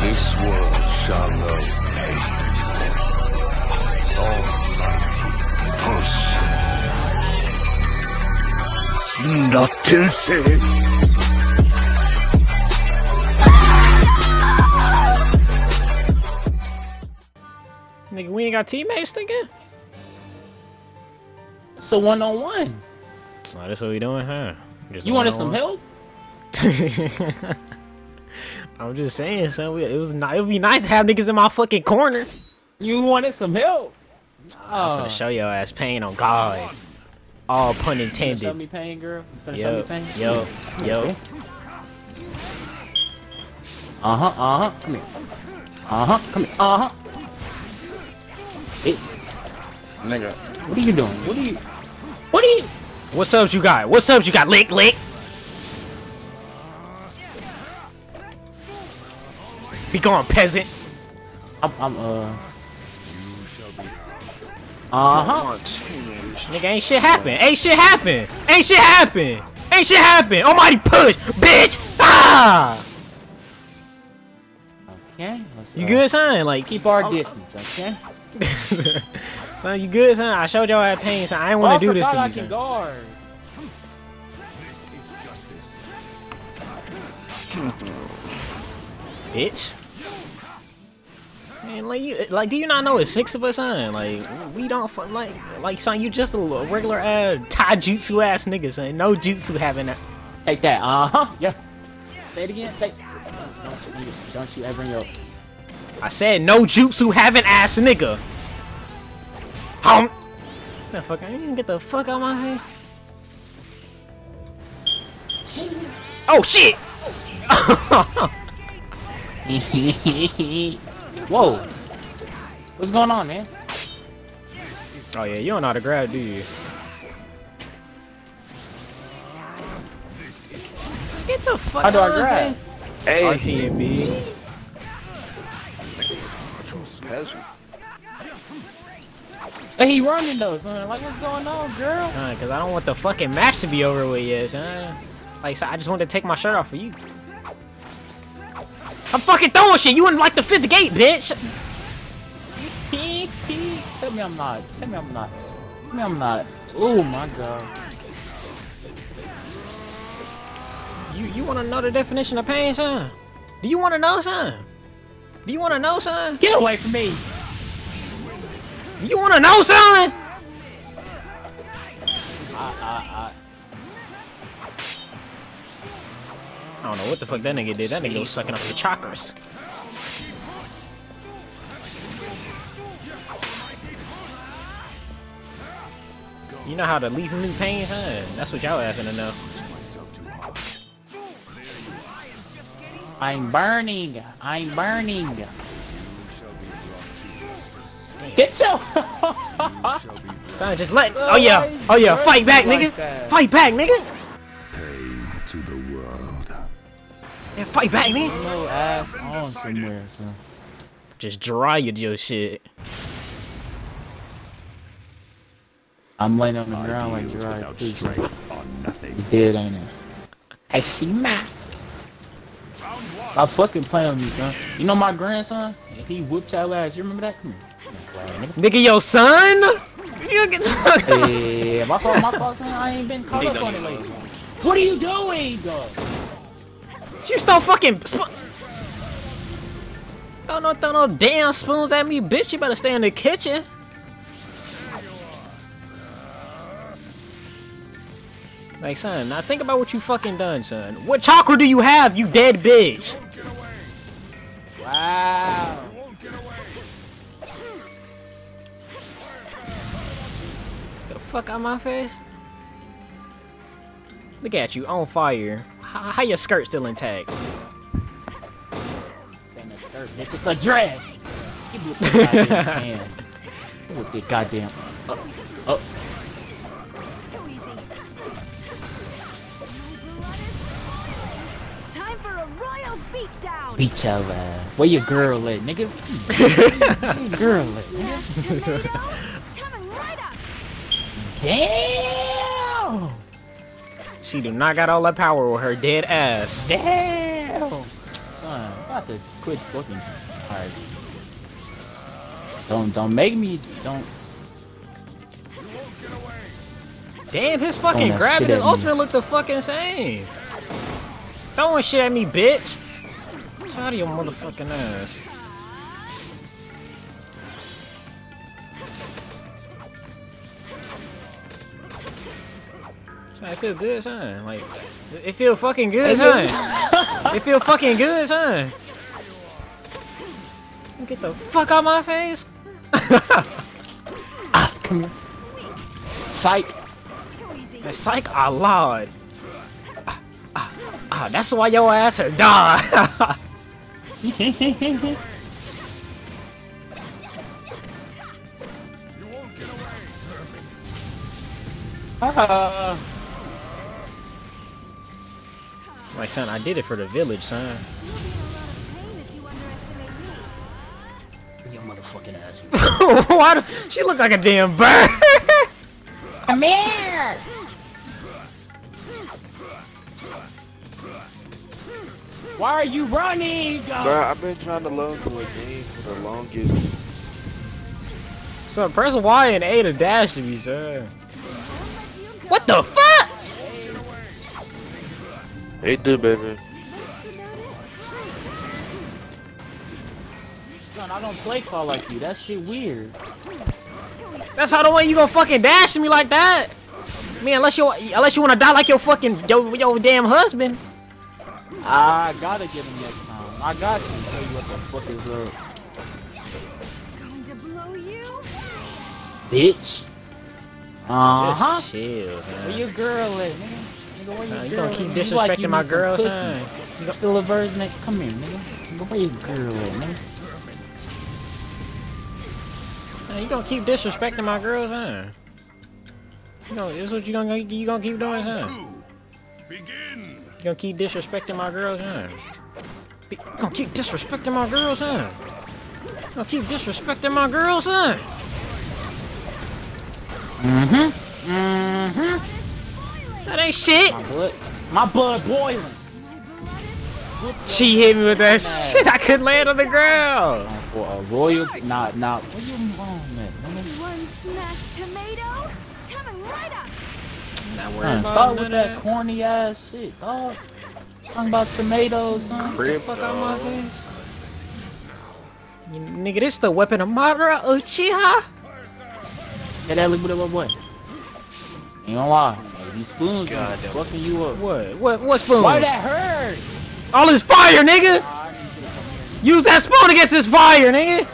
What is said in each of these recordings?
This world shall know hate. Almighty push. Nothing safe. Nigga, we ain't got teammates, nigga. It's a one on one. So that's what we doing, huh? Just you wanted some help? I'm just saying, son. We, it was ni- it would be nice to have niggas in my fucking corner. You wanted some help? I'm Oh, finna show your ass pain on God. All pun intended. show me pain, girl. You finna show me pain? yo, yo. Uh huh. Uh huh. Come here. Uh huh. Come here. Uh huh. Hey, Nigga. what are you doing? What are you? What are you? What subs you got? What's up, you got? Lick, lick. Gone, peasant. I'm. I'm uh. Uh huh. Nigga, ain't shit happen. Ain't shit happen. Ain't shit happen. Ain't shit happen. Almighty push, bitch. Ah. Okay. Let's, You uh, good, son? Like, Keep our distance, okay? son, you good, son? I showed y'all had pain, son. I didn't Oh, want I to do this to I you, can son. guard. bitch. Man, like you, like, do you not know it's six of us, son? Like, we don't, like, like, son, you just a little regular ass taijutsu ass nigga, son. No jutsu having that. Take that. Uh huh. Yeah. Say it again. Say. Don't you, don't you ever in your. I said no jutsu having ass nigga. Hum. The fuck, I didn't get the fuck out of my head. Oh shit! Whoa. What's going on, man? Oh yeah, you don't know how to grab, do you? Get the fuck How do I out of grab? here. Hey, RT and B. Hey, he running though, son. Like, what's going on, girl? Son, cause I don't want the fucking match to be over with yet, son. Like, so I just wanted to take my shirt off for you. I'm fucking throwing shit. You wouldn't like to fit the fifth gate, bitch. Tell me I'm not. Tell me I'm not. Tell me I'm not. Oh my god. You you want to know the definition of pain, son? Do you want to know, son? Do you want to know, son? Get away from me. You want to know, son? I don't know what the fuck that nigga did. That nigga was sucking up the chakras. You know how to leave new pains, huh? That's what y'all asking to know. I'm burning. I'm burning. Get your. Son, just let. Oh yeah. Oh yeah. Fight back, nigga. Fight back, nigga. Yeah, fight back, nigga. no ass on somewhere, son. Just dry your, your shit. I'm laying on the ground like you're right. Without strength are nothing. You did, ain't it? I see Matt. Stop fucking playing with me, son. You know my grandson? He whooped your ass. You remember that? Come here. Nigga, your son? You get Hey, my fault, my fault, son. I ain't been caught up on it lately. What are you doing, dog? You stole fucking sp- Throw no, throw no damn spoons at me, bitch. You better stay in the kitchen. Like, son, now think about what you fucking done, son. What chakra do you have, you dead bitch? Wow. The fuck out my face? Look at you, on fire. How, how your skirt still intact? This ain't a skirt, bitch. It's a dress. Give me the goddamn hand. With the goddamn. Oh, oh. Too easy. Time for a royal beatdown. Beat your ass. Where your girl at, nigga? Where your girl at, nigga? Coming right up. Damn! She do not got all that power with her dead ass. Damn! son. I'm about to quit fucking. Alright. Don't don't make me don't. Damn, his fucking that grab shit and his at me. ultimate looked the fucking insane. Throwing shit at me, bitch. I'm tired of your motherfucking ass. Son, It feel good, son. Like, it feel fucking good, son. It feel fucking good, son. Get the fuck out my face. ah, Come here. Psych. Too. That psych, ah, lord. Ah, ah, ah, that's why your ass has died. Ah. Like, son, I did it for the village, son. You'll be a lot of pain if you underestimate me. Your motherfucking ass. why do, she looked like a damn bird. Come here. Why are you running? Bro, I've been trying to load to a game for the longest. so press Y and A to dash to me, son. What the fuck? Hey, dude, baby. That's. Son, I don't play Call like you. That shit weird. That's how the way you gonna fucking dash to me like that? Man, unless you unless you wanna die like your fucking your, your damn husband. I gotta get him next time. I got to tell you what the fuck is up, Going to blow you. bitch. Uh huh. Just chill, Where your girl at, nigga? Nigga, where you girl gonna keep at? You like you disrespecting my need some girl, son. You still a virgin? nigga? Come here, nigga. Nigga, Where your girl at, nigga? Man, you gonna keep disrespecting my girls, huh? You know, this is what you gonna you gonna keep doing, huh? Begin. You gonna keep disrespecting my girls, huh? Be- You gonna keep disrespecting my girls, huh? You gonna keep disrespecting my girls, huh? Mm-hmm. Mm-hmm. That ain't shit. My blood, my blood boiling. She hit me with that shit. I couldn't land on the ground. For a royal, nah, nah. Where you on, man? nigga? One smashed tomato. Coming right up. Not worried Son, about with of that corny ass shit, dog. Talking about tomatoes, son. Crib, Fuck out my face. You, nigga, this the weapon of Madara Uchiha. Hey, that little boy, boy. Ain't gonna lie. Hey, these spoons are fucking you up. What? What? What spoon? Why that hurt? All this fire, nigga. Use that spoon against this fire, nigga.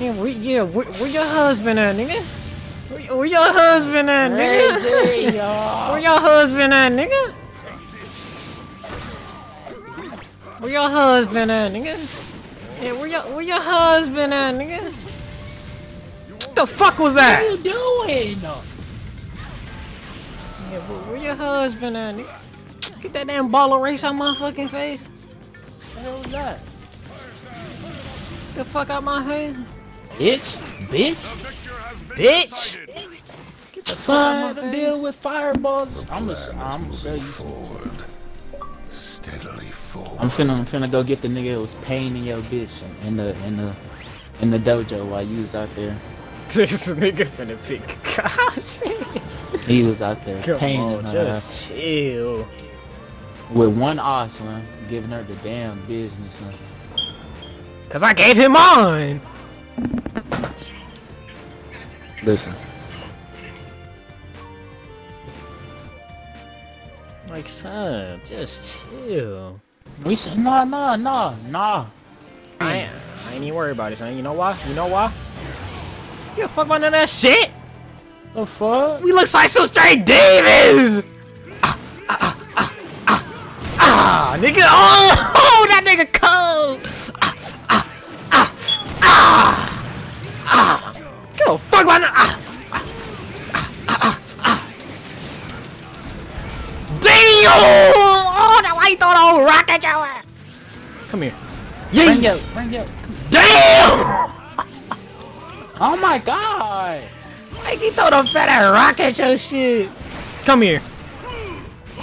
Yeah, where, yeah, where, where your husband at, nigga? Where, where your husband at, nigga? Crazy, y'all. Where your husband at, nigga? Where your husband at, nigga? Yeah, where your where your husband at, nigga? What the fuck was that? What are you doing? Yeah, where, where your husband at, nigga? Get that damn ball of race out my fucking face. What the hell was that? Get the fuck out my face. Bitch, bitch. Bitch! Get the fuck out Son, my to deal with fireballs. I'm gonna, I'm gonna show you. Forward. Steadily forward. I'm finna, I'm finna go get the nigga that was painting your bitch in the, in the, in the dojo while you was out there. This nigga finna pick gosh. He was out there Come painting on, her just chill. with one eye, son, giving her the damn business, son. Cause I gave him mine. Listen, Like son, just chill. we said nah, nah, nah, nah. I ain't, I ain't even worried about it, son. You know why? You know why? You fuck about none of that shit. The fuck? We look like some straight demons. Ah, ah, ah, ah, ah, nigga. Oh, oh, that nigga cold. Ah, ah, ah, ah, ah. Give a fuck about none. Ah, ah, ah, ah, ah. Damn! Oh, that why you throw the whole rock at your ass? Come here. Bring Yeah. yo, bring yo. Damn! Oh my god! Like you throw the fat ass rock at your shit. Come here.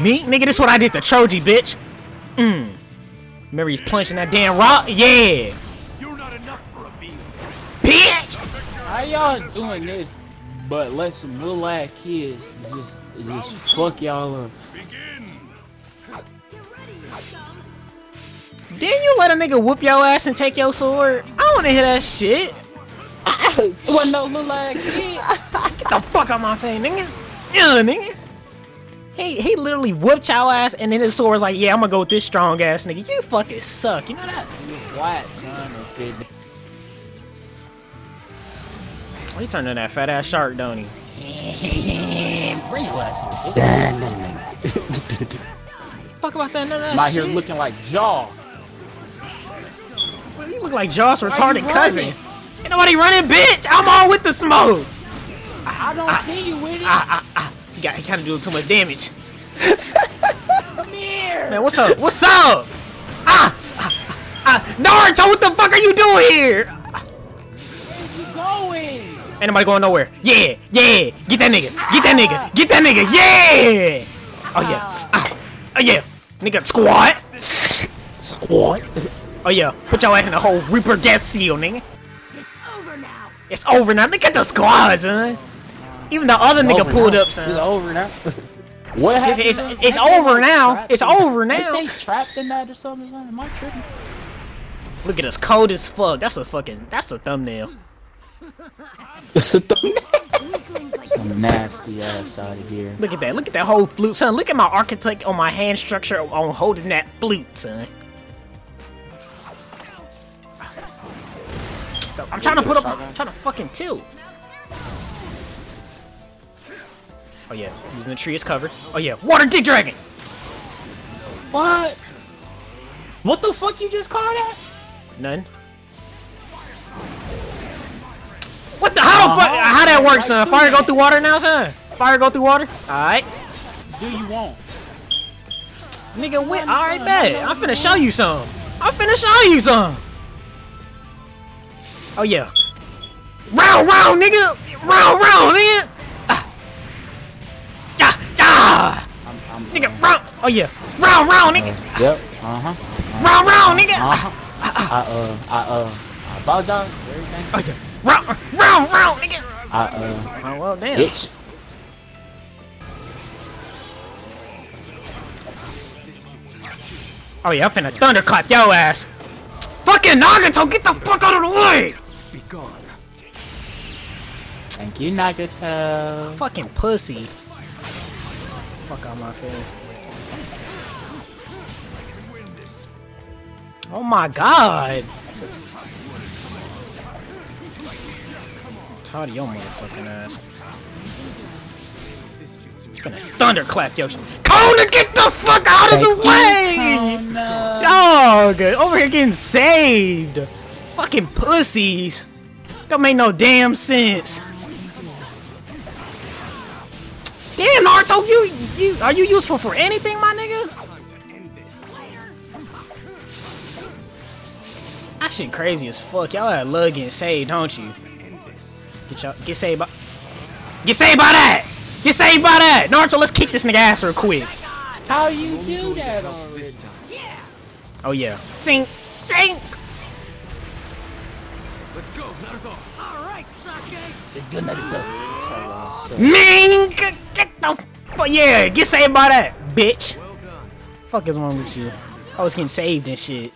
Me? Nigga, this what I did to Choji, bitch. Mm. Remember he's punching that damn rock? Yeah! You're not enough for a meal. Bitch! How y'all doing this, but let some little ass kids just just fuck y'all up? Didn't you let a nigga whoop your ass and take your sword? I don't wanna hear that shit. Wasn't no little ass kid. Get the fuck out my face, nigga. Yeah, nigga. He, he literally whooped your ass and then his sword was like, yeah, I'm gonna go with this strong ass nigga. You fucking suck. You know that? White son of a He turned into that fat ass shark, don't he? Bring your Fuck about that, none of that I'm out shit. here looking like Jaw. You look like Josh' Why you retarded cousin. Ain't nobody running, bitch. I'm all with the smoke. I don't see you with it. Ah, ah, ah. He got, kind of doing too much damage. Come here. Man, what's up? What's up? Ah, ah, ah. Naruto, what the fuck are you doing here? Where's you going? Ain't nobody going nowhere. Yeah, yeah. Get that nigga. Get that nigga. Get that nigga. Yeah. Oh yeah. Ah. Oh yeah. Nigga, squat. Squat? Oh yeah. Put your ass in the whole Reaper Death Seal, nigga. It's over now. It's over now. Look at the squad, son. Even the other nigga pulled now. up, son. It's over now. What It's- happened? it's- Ain't it's they, over now. It's over ain't now. they trapped in that or something? Am I tripping? Look at us, cold as fuck. That's a fucking. That's a thumbnail. Weaklings like Some nasty ass out of here. Look at that. Look at that whole flute, son. Look at my architect on my hand structure on holding that flute, son. I'm trying to put up. I'm trying to fucking tilt. Oh yeah, using the tree as cover. Oh yeah, water dick dragon. What? What the fuck you just called that? None. What the? How the fuck? Uh-huh. How that works, son? Fire go through water now, son? Fire go through water? All right. Do you want? Nigga, wait. All right, bet. I'm finna show you some. I'm finna show you some. Oh yeah. Round, round, nigga. Round, round, nigga. Ah. Yeah, yeah. I'm, I'm, Nigga, round. Oh yeah. Round, round, nigga. Yep. Uh huh. Round, round, nigga. Uh huh. I uh I uh I apologize for everything. Oh yeah. Round, round, round, nigga. I uh Oh well, damn. bitch. Oh yeah, I'm finna thunderclap your ass. Fucking Nagato, get the fuck out of the way. Be gone. Thank you, Nagato. Fucking pussy. Fuck out my face. Oh my god. Tired of your motherfucking ass. Gonna thunderclap your shit. Konan, get the fuck out of the way! Dog, over here getting saved. Fucking pussies. Don't make no damn sense. Damn, Naruto, you, you, are you useful for anything, my nigga? That shit crazy as fuck. Y'all had love getting saved, don't you? Get y'all, get saved by, get saved by that. Get saved by that. Naruto, let's kick this nigga ass real quick. How you do that already? Oh yeah. Sing, sing. It's good Nagato. Ming, get get the, fuck yeah, get saved by that, bitch. Well done. Fuck is wrong with you? I was getting saved and shit.